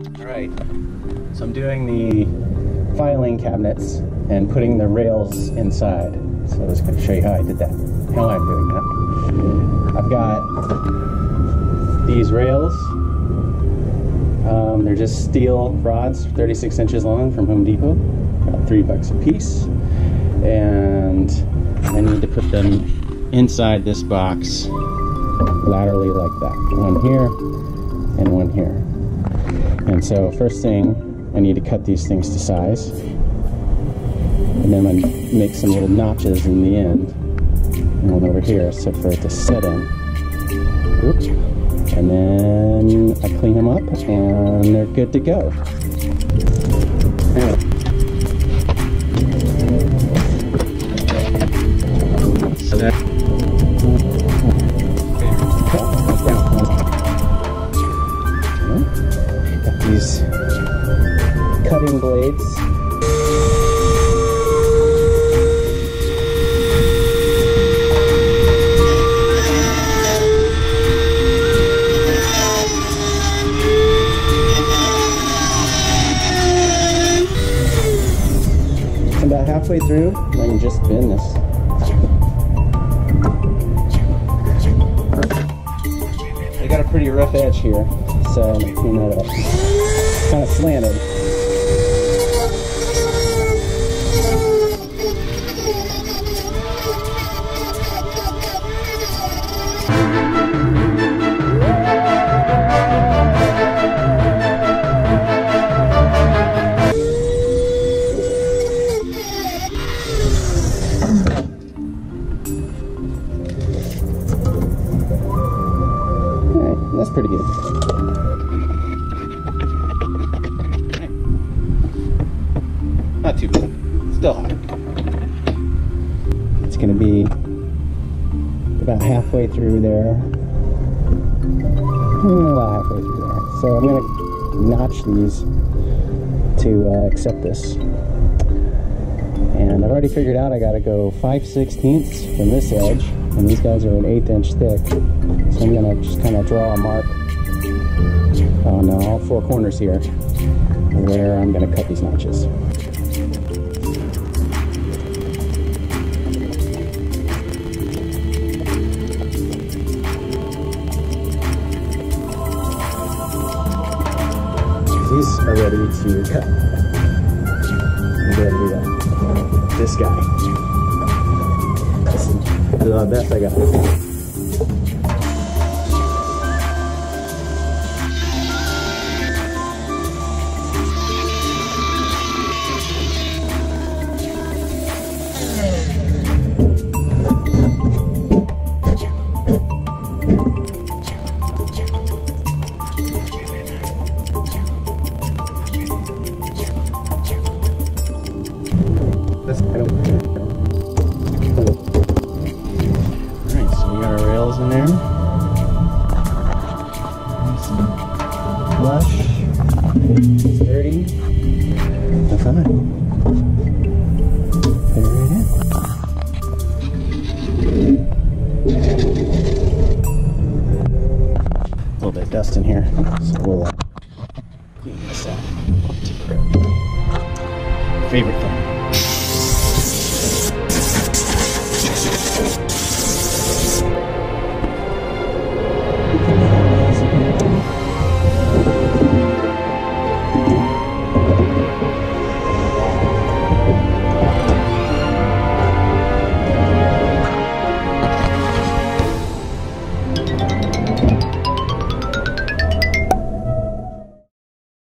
All right, so I'm doing the filing cabinets and putting the rails inside. So I was going to show you how I did that, how I'm doing that. I've got these rails. Um, they're just steel rods, 36 inches long from Home Depot. About three bucks a piece. And I need to put them inside this box laterally like that. One here and one here. And so first thing, I need to cut these things to size. And then I make some little notches in the end. And one over here, so for it to set in. Oops. And then I clean them up and they're good to go. Anyway. So these cutting blades. About halfway through, I can just bend this. I got a pretty rough edge here, so that up. Kind of slanted. That's pretty good. Not too bad. Still hot. It's gonna be about halfway through there. Hmm, About halfway through there. So I'm gonna notch these to uh, accept this. And I've already figured out I gotta go 5 sixteenths from this edge, and these guys are an eighth inch thick. So I'm gonna just kind of draw a mark on uh, all four corners here where I'm gonna cut these notches. These are ready to cut. I'm ready to go. This guy. This is the best I got. Alright, so we got our rails in there. Nice and Flush. Sturdy. That's fine. There it. A little bit of dust in here, so we'll uh, clean this up. Favorite thing.